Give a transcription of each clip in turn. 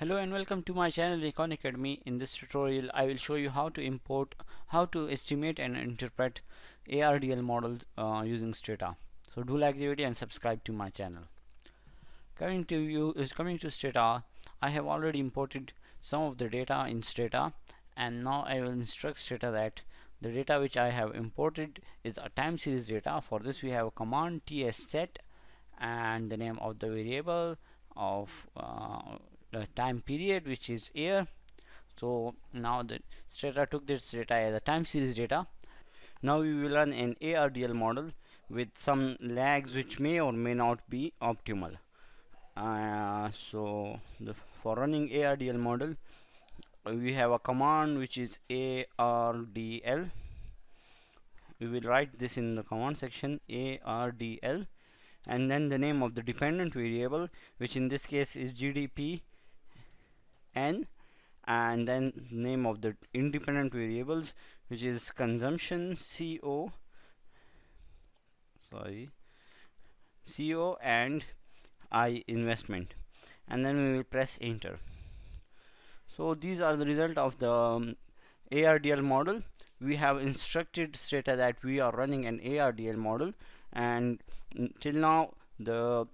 Hello and welcome to my channel Econ Academy. In this tutorial I will show you how to import, how to estimate and interpret ARDL models uh, using Stata. So do like the video and subscribe to my channel. Coming to you is coming to Stata. I have already imported some of the data in Stata and now I will instruct Stata that the data which I have imported is a time series data. For this we have a command tsset and the name of the variable of uh, the time period which is year. So now the Stata took this data as a time series data. Now we will run an ARDL model with some lags which may or may not be optimal. Uh, so the, for running ARDL model we have a command which is ARDL we will write this in the command section ARDL and then the name of the dependent variable which in this case is GDP n and then name of the independent variables which is consumption CO sorry CO and I investment. And then we will press enter. So these are the result of the um, ARDL model. We have instructed Stata that we are running an ARDL model and till now the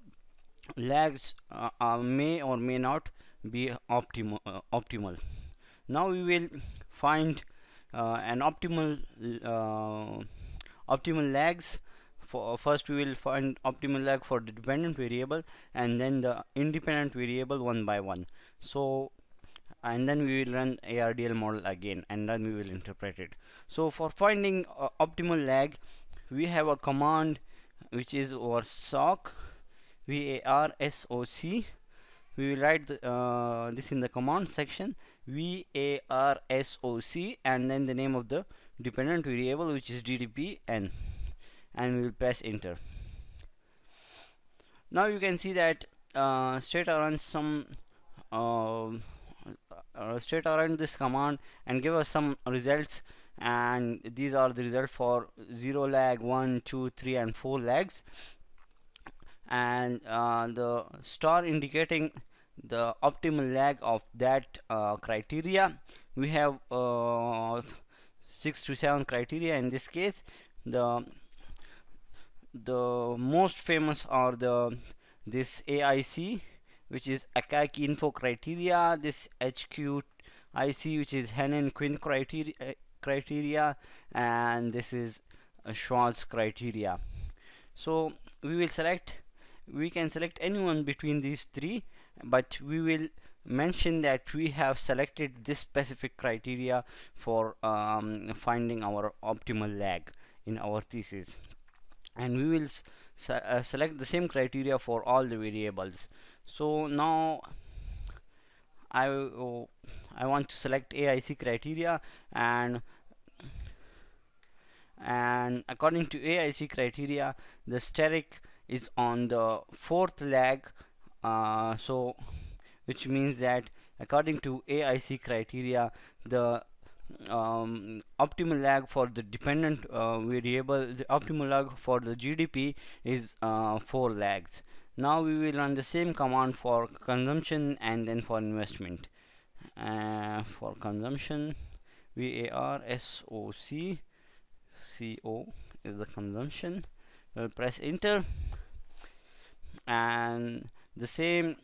lags uh, uh, may or may not be optimal uh, optimal. Now we will find uh, an optimal uh, optimal lags. For first we will find optimal lag for the dependent variable and then the independent variable one by one. So and then we will run ARDL model again and then we will interpret it. So for finding uh, optimal lag we have a command which is our soc varsoc we will write the, uh, this in the command section varsoc and then the name of the dependent variable which is gdp n. And we will press enter. Now you can see that uh, straight around some uh, uh, straight around this command and give us some results. And these are the results for 0 lag 1 2 3 and 4 lags and uh, the star indicating the optimal lag of that uh, criteria. We have uh, 6 to 7 criteria in this case. The the most famous are the this AIC which is Akaike info criteria this HQIC which is Hannan-Quinn criteria criteria and this is Schwarz criteria. So we will select we can select anyone between these three but we will mention that we have selected this specific criteria for um, finding our optimal lag in our thesis. And we will uh, select the same criteria for all the variables. So now I, uh, I want to select AIC criteria and and according to AIC criteria the steric is on the fourth lag uh, so which means that according to AIC criteria the um, optimal lag for the dependent uh, variable the optimal lag for the GDP is uh, 4 lags. Now we will run the same command for consumption and then for investment. Uh, for consumption VAR SOC CO is the consumption we'll press enter. And the same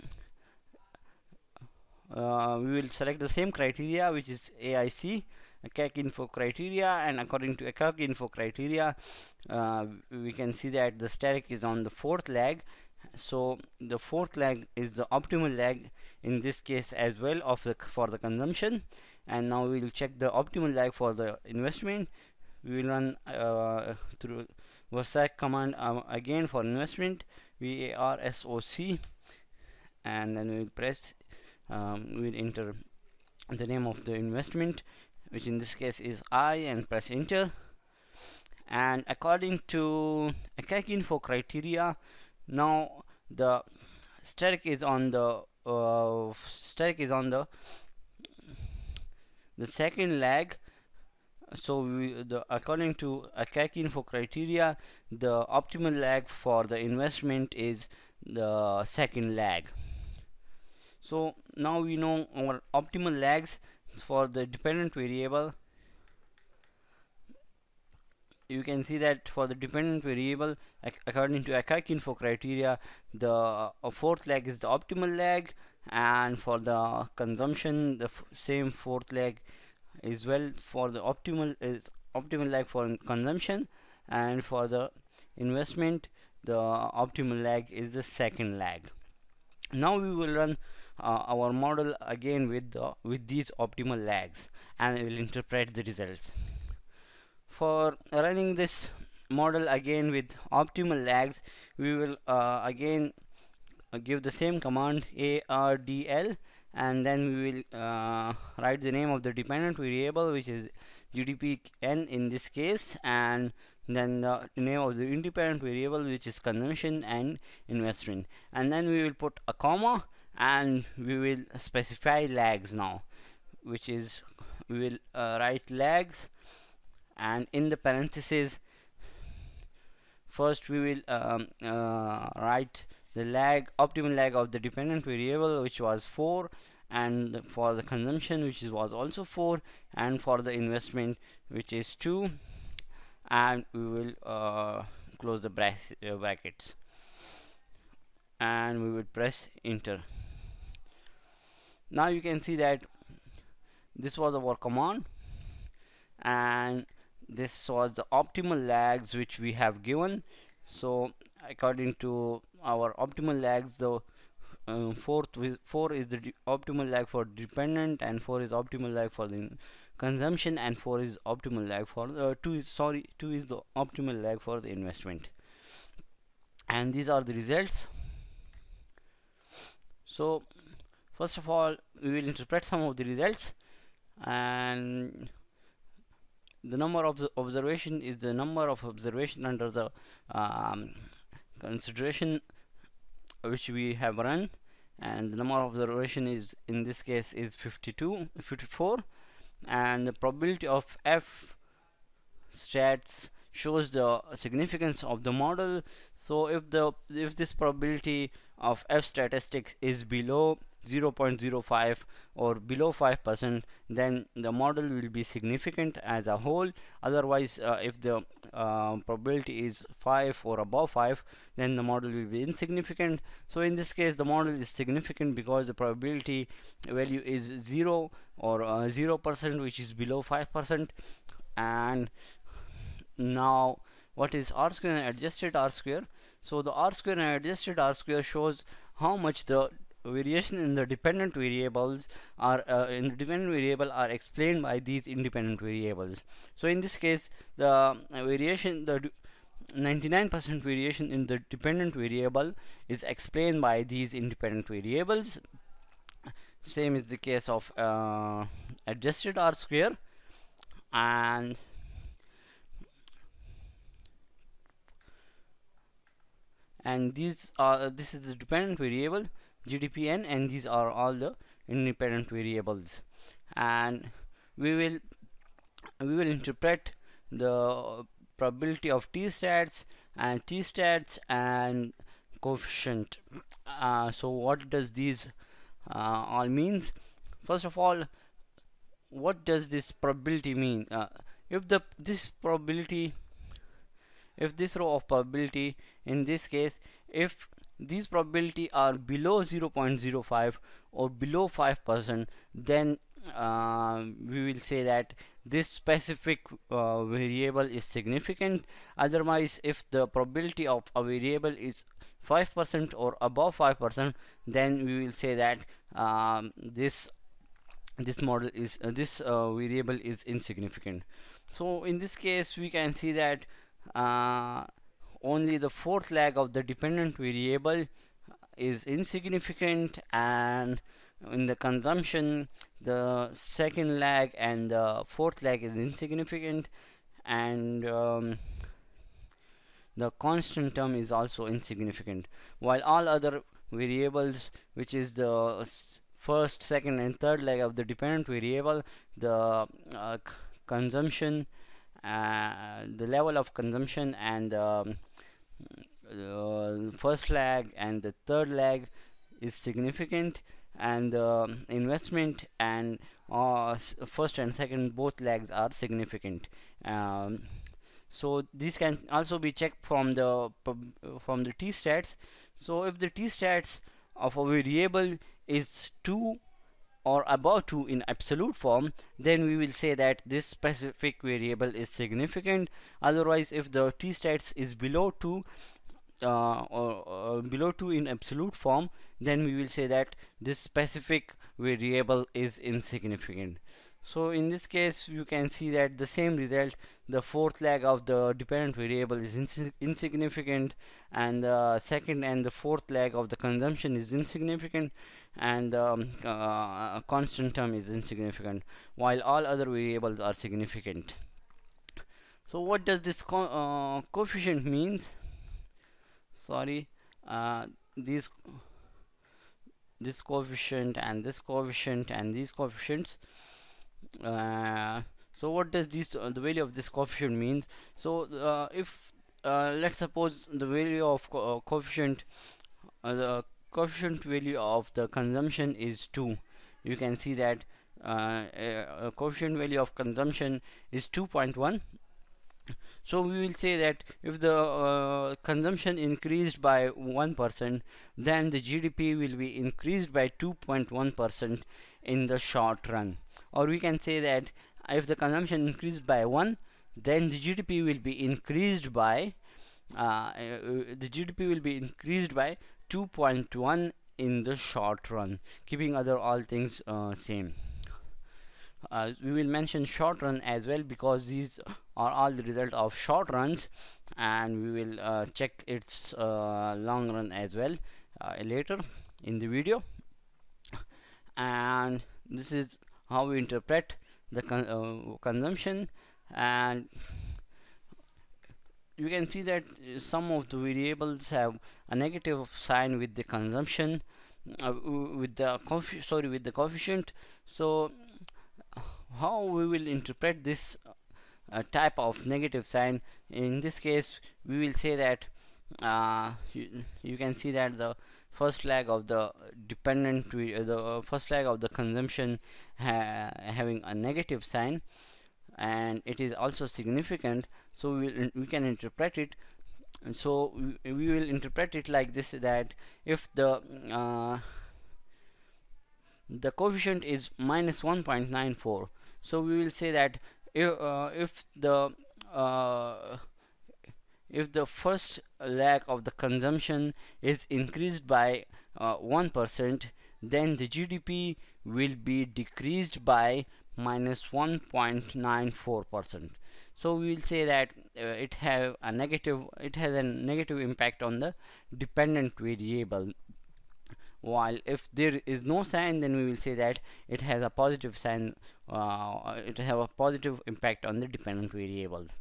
uh, we will select the same criteria which is AIC Akaike info criteria and according to Akaike info criteria uh, we can see that the static is on the fourth lag so the fourth lag is the optimal lag in this case as well of the for the consumption. And now we will check the optimal lag for the investment. We will run uh, through VARSOC command uh, again for investment VARSOC and then we will press um, we will enter the name of the investment which in this case is I and press enter. And according to Akaike info criteria now the steric is on the uh, steric is on the the second lag so we, the according to Akaike info criteria the optimal lag for the investment is the second lag. So now we know our optimal lags for the dependent variable. You can see that for the dependent variable according to info criteria the uh, fourth lag is the optimal lag and for the consumption the same fourth lag is well for the optimal is optimal lag for consumption and for the investment the optimal lag is the second lag. Now we will run uh, our model again with the with these optimal lags and we will interpret the results. For running this model again with optimal lags we will uh, again uh, give the same command ardl and then we will uh, write the name of the dependent variable which is gdp n in this case and then the name of the independent variable which is consumption and investment. And then we will put a comma and we will specify lags now which is we will uh, write lags and in the parentheses first we will um, uh, write the lag optimal lag of the dependent variable which was 4 and for the consumption which was also 4 and for the investment which is 2 and we will uh, close the uh, brackets. And we will press enter. Now you can see that this was our command and this was the optimal lags which we have given. So according to our optimal lags the uh, fourth four is the optimal lag for dependent and four is optimal lag for the consumption and 4 is optimal lag for uh, 2 is sorry 2 is the optimal lag for the investment. And these are the results. So first of all we will interpret some of the results. And the number of the observation is the number of observation under the um, consideration which we have run and the number of observation is in this case is 52 54 and the probability of f stats shows the significance of the model. So if the if this probability of f statistics is below 0.05 or below 5% then the model will be significant as a whole. Otherwise uh, if the uh, probability is 5 or above 5 then the model will be insignificant. So in this case the model is significant because the probability value is 0 or 0% uh, which is below 5% and now what is r square and adjusted r square? So the r square and adjusted r square shows how much the variation in the dependent variables are uh, in the dependent variable are explained by these independent variables. So in this case the uh, variation the 99% variation in the dependent variable is explained by these independent variables. Same is the case of uh, adjusted r square and and these are this is the dependent variable GDPN and these are all the independent variables. And we will we will interpret the probability of t stats and t stats and coefficient. Uh, so what does these uh, all means? First of all what does this probability mean? Uh, if the this probability if this row of probability in this case if these probability are below 0.05 or below 5% then uh, we will say that this specific uh, variable is significant. Otherwise if the probability of a variable is 5% or above 5% then we will say that um, this this model is uh, this uh, variable is insignificant. So in this case we can see that uh, only the fourth lag of the dependent variable is insignificant and in the consumption the second lag and the fourth lag is insignificant and um, the constant term is also insignificant. While all other variables which is the first second and third leg of the dependent variable the uh, consumption uh, the level of consumption and um, uh, first lag and the third lag is significant and uh, investment and uh, first and second both lags are significant. Um, so these can also be checked from the from the t-stats so if the t-stats of a variable is 2 or above 2 in absolute form then we will say that this specific variable is significant. Otherwise if the t-stats is below 2 uh, or uh, below 2 in absolute form then we will say that this specific variable is insignificant so in this case you can see that the same result the fourth lag of the dependent variable is ins insignificant and the second and the fourth lag of the consumption is insignificant and um, uh, constant term is insignificant while all other variables are significant. So what does this co uh, coefficient means? Sorry uh, these this coefficient and this coefficient and these coefficients uh, so what does this uh, the value of this coefficient means? So uh, if uh, let's suppose the value of co uh, coefficient the coefficient value of the consumption is 2 you can see that coefficient value of consumption is 2.1 so we will say that if the uh, consumption increased by 1% then the GDP will be increased by 2.1% in the short run or we can say that if the consumption increased by 1 then the GDP will be increased by uh, uh, the GDP will be increased by 2.1 in the short run keeping other all things uh, same. Uh, we will mention short run as well because these are all the result of short runs and we will uh, check its uh, long run as well uh, later in the video. And this is how we interpret the con uh, consumption. And you can see that some of the variables have a negative sign with the consumption uh, with the sorry with the coefficient. So how we will interpret this uh, type of negative sign? In this case we will say that uh, you, you, can see that the first lag of the dependent uh, the first lag of the consumption ha having a negative sign and it is also significant so we, will, we can interpret it. So we, we, will interpret it like this that if the uh, the coefficient is minus 1.94 so we will say that if, uh, if the uh, if the first lag of the consumption is increased by 1% uh, then the GDP will be decreased by minus minus 1.94 percent. So we will say that uh, it have a negative it has a negative impact on the dependent variable. While if there is no sign then we will say that it has a positive sign uh, it have a positive impact on the dependent variables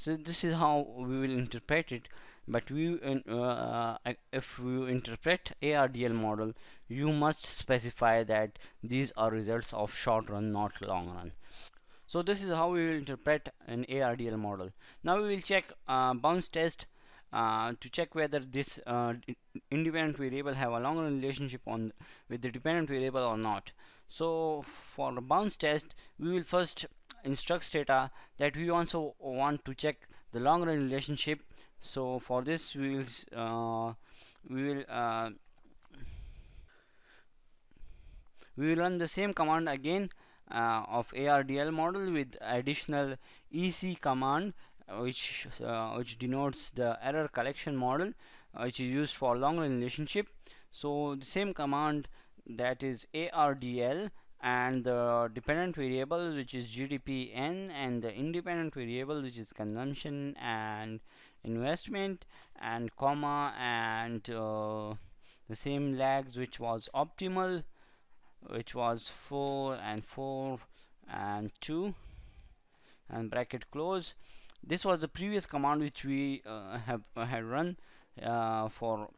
so this is how we will interpret it. But we uh, if we interpret ARDL model you must specify that these are results of short run not long run. So this is how we will interpret an ARDL model. Now we will check uh, bounds test uh, to check whether this uh, independent variable have a long run relationship on with the dependent variable or not. So for bounds test we will first instruct Stata that we also want to check the long run relationship. So for this we will uh, we will uh, we will run the same command again uh, of ARDL model with additional EC command which uh, which denotes the error correction model uh, which is used for long run relationship. So the same command that is ARDL and the dependent variable which is GDPN and the independent variable which is consumption and investment and comma and uh, the same lags which was optimal which was 4 and 4 and 2 and bracket close. This was the previous command which we uh, have uh, had run uh, for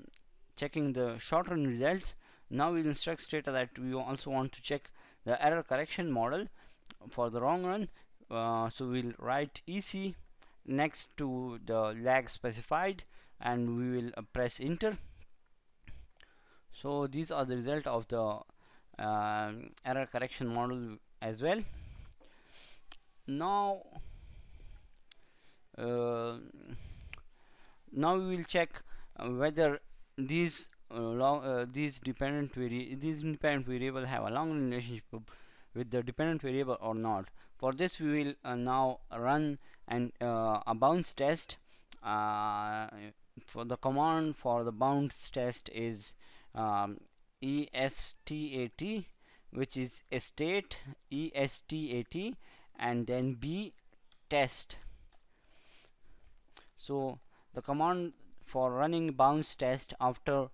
checking the short run results. Now we'll instruct Stata that we also want to check the error correction model for the long run. Uh, so we'll write EC next to the lag specified and we will uh, press enter. So these are the result of the uh, error correction model as well. Now uh, now we will check whether these long, uh, these dependent vari these independent variable have a long relationship with the dependent variable or not. For this we will uh, now run an a bounds test. For the command for the bounds test is um, estat which is state estat and then b test. So the command for running bounds test after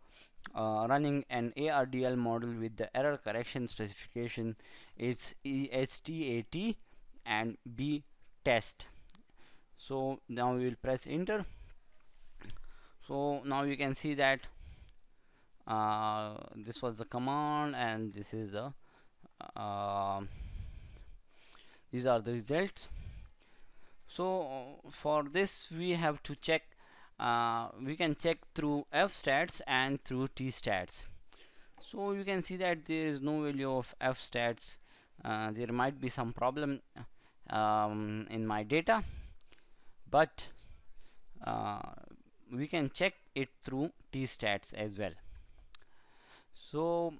uh, running an ARDL model with the error correction specification is ESTAT and B test. So now we will press enter. So now you can see that uh, this was the command and this is the uh, these are the results. So for this we have to check uh, we can check through f stats and through t stats. So you can see that there is no value of fstats uh, there might be some problem um, in my data but uh, we can check it through t stats as well. So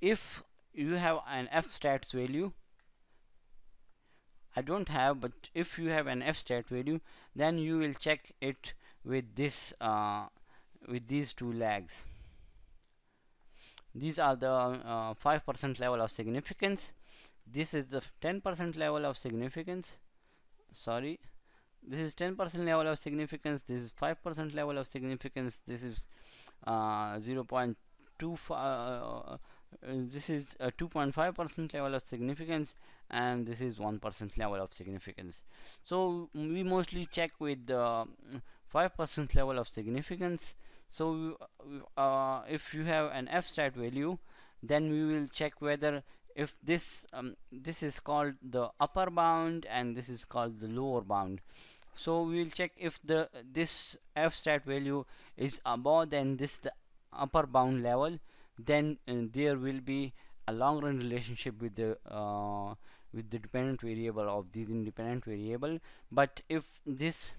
if you have an f stats value I don't have but if you have an fstat value then you will check it with this uh, with these two lags. These are the 5% uh, level of significance. This is the 10% level of significance. Sorry. This is 10% level of significance. This is 5% level of significance. This is uh, 0.25 uh, this is a 2.5 percent level of significance and this is 1 percent level of significance. So we mostly check with the 5 percent level of significance. So uh, if you have an f stat value then we will check whether if this um, this is called the upper bound and this is called the lower bound. So we will check if the this f stat value is above than this the upper bound level then uh, there will be a long run relationship with the uh, with the dependent variable of these independent variable. But if this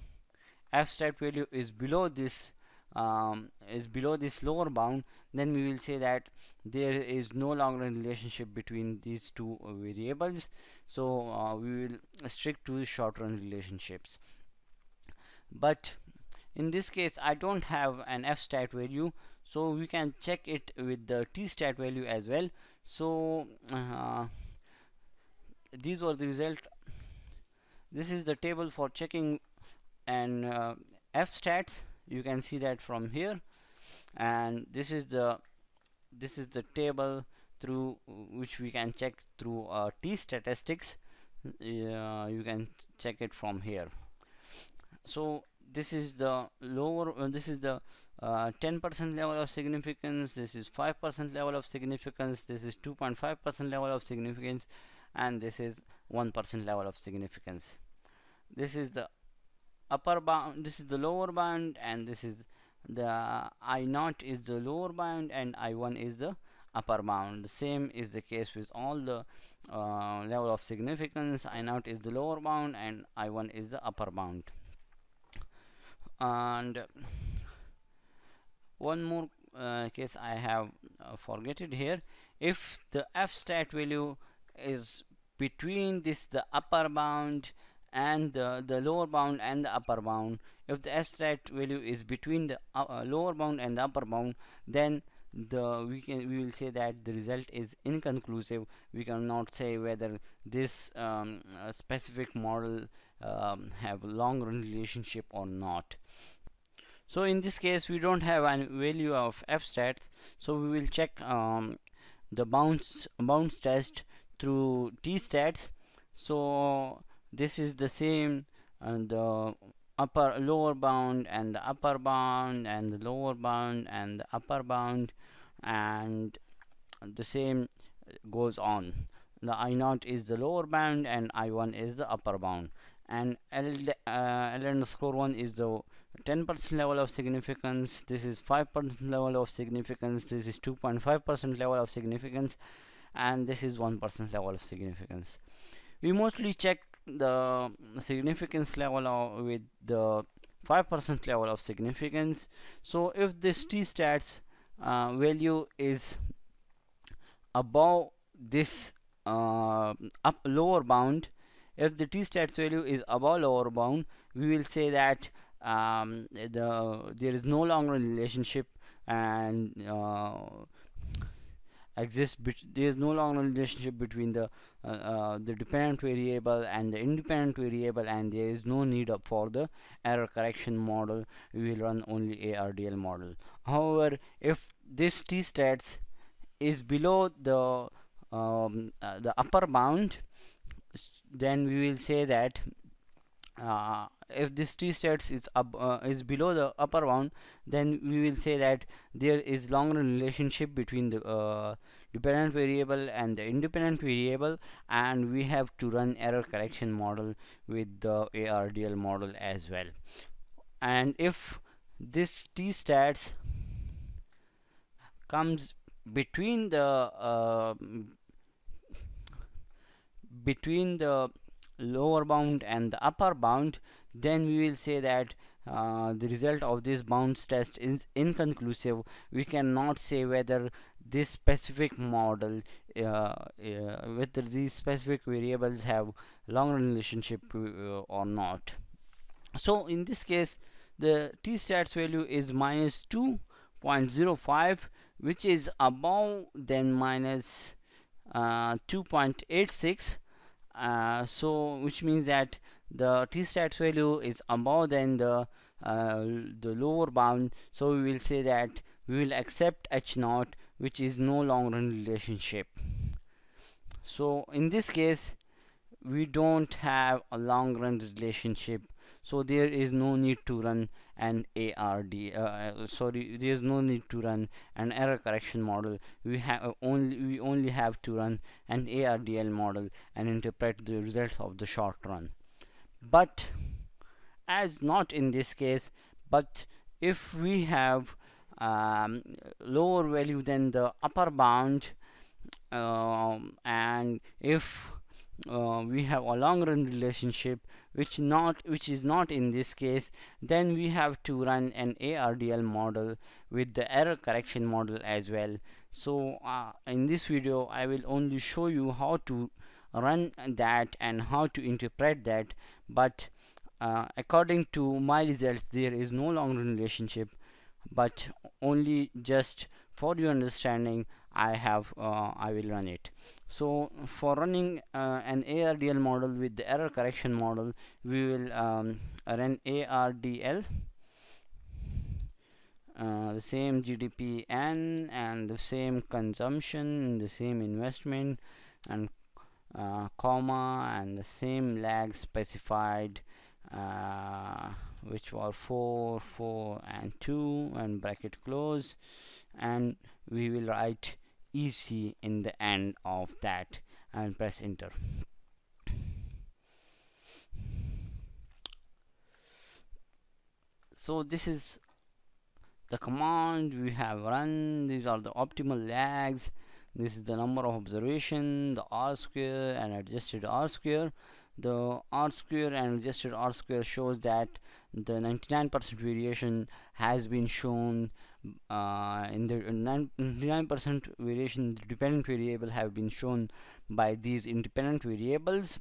fstat value is below this um, is below this lower bound then we will say that there is no longer a relationship between these two variables. So uh, we will stick to short run relationships. But in this case I don't have an f stat value so we can check it with the t stat value as well. So uh, these were the result. This is the table for checking and uh, fstats. You can see that from here. And this is the this is the table through which we can check through uh, t statistics uh, you can check it from here. So this is the lower uh, this is the 10% uh, level of significance this is 5% level of significance this is 2.5% level of significance and this is 1% level of significance. This is the upper bound this is the lower bound and this is the I naught is the lower bound and I1 is the upper bound. The same is the case with all the uh, level of significance. I naught is the lower bound and I1 is the upper bound. And one more uh, case I have uh, forgetted here. If the f stat value is between this the upper bound and the, the lower bound and the upper bound if the f stat value is between the uh, uh, lower bound and the upper bound then the we can we will say that the result is inconclusive. We cannot say whether this um, specific model um, have long run relationship or not so in this case we don't have a value of fstats so we will check um, the bounce bounds test through t stats. So this is the same and the upper lower bound and the upper bound and the lower bound and the upper bound. And the same goes on. The i naught is the lower bound and i1 is the upper bound and L, uh, L underscore 1 is the 10% level of significance. This is 5% level of significance. This is 2.5% level of significance. And this is 1% level of significance. We mostly check the significance level of, with the 5% level of significance. So if this t-stats uh, value is above this uh, up lower bound if the t-stats value is above lower bound we will say that um, the there is no longer a relationship and uh, exists there is no longer a relationship between the uh, uh, the dependent variable and the independent variable and there is no need for the error correction model. We will run only ARDL model. However if this t-stats is below the um, uh, the upper bound then we will say that uh, if this t stats is up uh, is below the upper bound then we will say that there is long run relationship between the uh, dependent variable and the independent variable and we have to run error correction model with the ARDL model as well. And if this t stats comes between the uh, between the lower bound and the upper bound then we will say that uh, the result of this bounds test is inconclusive. We cannot say whether this specific model uh, uh, whether these specific variables have long run relationship uh, or not. So in this case the t-stats value is minus 2.05 which is above than minus, uh, 2.86 uh, so which means that the t-stats value is above than the uh, the lower bound. So we will say that we will accept h naught which is no longer in relationship. So in this case we don't have a long run relationship so there is no need to run an ARD uh, uh, sorry there is no need to run an error correction model. We have uh, only we only have to run an ARDL model and interpret the results of the short run. But as not in this case but if we have um, lower value than the upper bound um, and if uh, we have a long run relationship which not which is not in this case then we have to run an ARDL model with the error correction model as well. So uh, in this video I will only show you how to run that and how to interpret that but uh, according to my results there is no long run relationship but only just for your understanding I have uh, I will run it. So for running uh, an ARDL model with the error correction model we will um, run ARDL uh, the same GDPN and the same consumption the same investment and uh, comma and the same lag specified uh, which were 4 4 and 2 and bracket close and we will write EC in the end of that and press enter. So this is the command we have run. These are the optimal lags. This is the number of observation the r square and adjusted r square. The r square and adjusted r square shows that the 99% variation has been shown uh, in the 99% variation the dependent variable have been shown by these independent variables.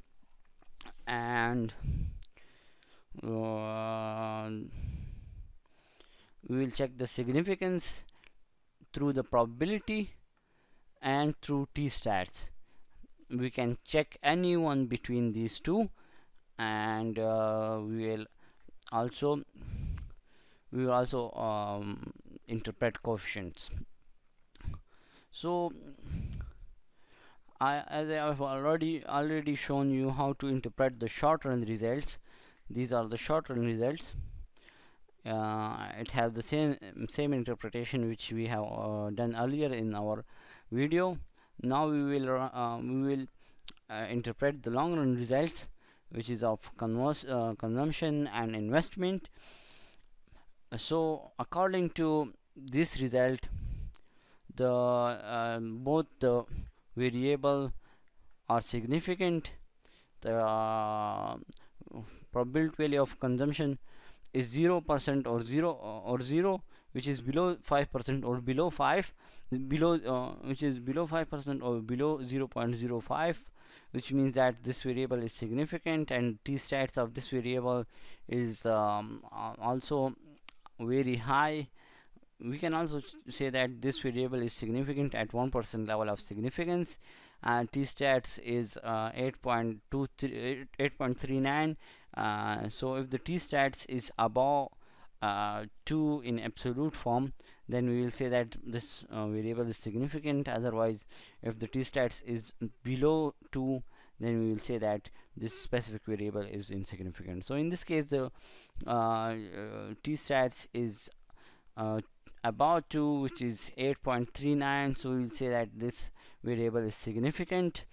And uh, we will check the significance through the probability and through t-stats. We can check any one between these two and uh, we will also we will also um, interpret coefficients so I, as I have already already shown you how to interpret the short run results these are the short run results. Uh, it has the same same interpretation which we have uh, done earlier in our video. Now we will uh, we will uh, interpret the long run results which is of uh, consumption and investment. So according to this result the uh, both the variable are significant. The uh, probability value of consumption is 0 percent or 0 or 0 which is below 5 percent or below 5 below uh, which is below 5 percent or below 0 0.05 which means that this variable is significant and t stats of this variable is um, also very high we can also say that this variable is significant at 1% level of significance and t-stats is uh, 8.39 uh, so if the t-stats is above uh, 2 in absolute form then we will say that this uh, variable is significant. Otherwise if the t-stats is below 2 then we will say that this specific variable is insignificant. So in this case the uh, uh, t-stats is uh, about 2 which is 8.39 so we will say that this variable is significant.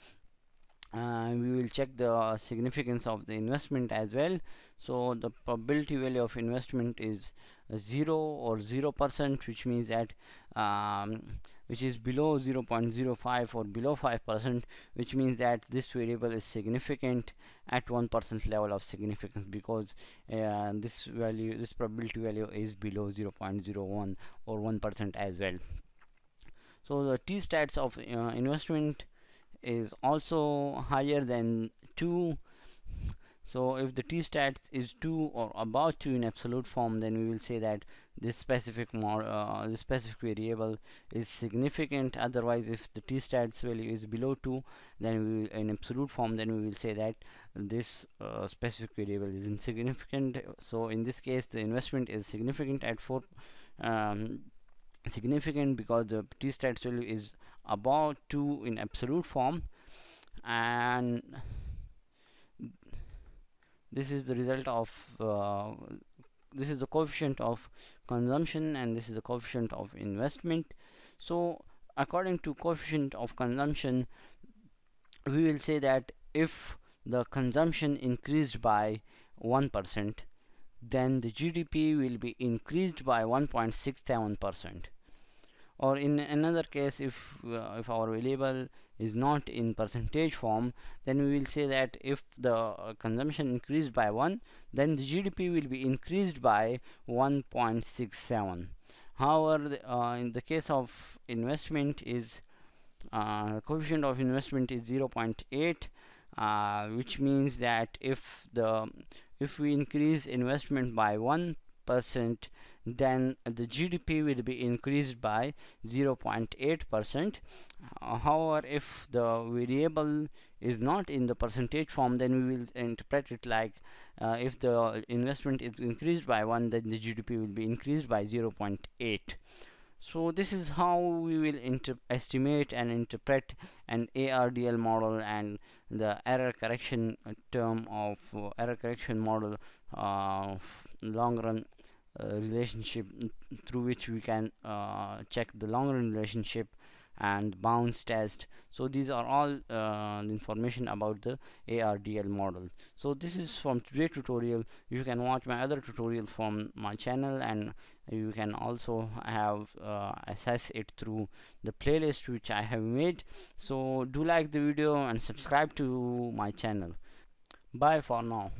And we will check the significance of the investment as well. So the probability value of investment is 0 or 0 percent which means that um, which is below 0.05 or below 5% which means that this variable is significant at 1% level of significance because uh, this value this probability value is below 0.01 or 1% as well. So the t stats of uh, investment is also higher than 2 so if the t-stats is 2 or about 2 in absolute form then we will say that this specific uh, this specific variable is significant. Otherwise if the t-stats value is below 2 then will, in absolute form then we will say that this uh, specific variable is insignificant. So in this case the investment is significant at 4 um, significant because the t-stats value is about 2 in absolute form. And this is the result of uh, this is the coefficient of consumption and this is the coefficient of investment. So according to coefficient of consumption we will say that if the consumption increased by 1% then the GDP will be increased by 1.67 percent or in another case if uh, if our variable is not in percentage form then we will say that if the uh, consumption increased by 1 then the GDP will be increased by 1.67 however uh, in the case of investment is uh, coefficient of investment is 0.8 uh, which means that if the if we increase investment by 1 percent then the GDP will be increased by 0.8 percent. However if the variable is not in the percentage form then we will interpret it like uh, if the investment is increased by 1 then the GDP will be increased by 0.8 so this is how we will estimate and interpret an ARDL model and the error correction term of uh, error correction model uh, long run relationship through which we can uh, check the long run relationship and bounds test. So these are all uh, information about the ARDL model. So this is from today's tutorial. You can watch my other tutorials from my channel and you can also have uh, access it through the playlist which I have made. So do like the video and subscribe to my channel. Bye for now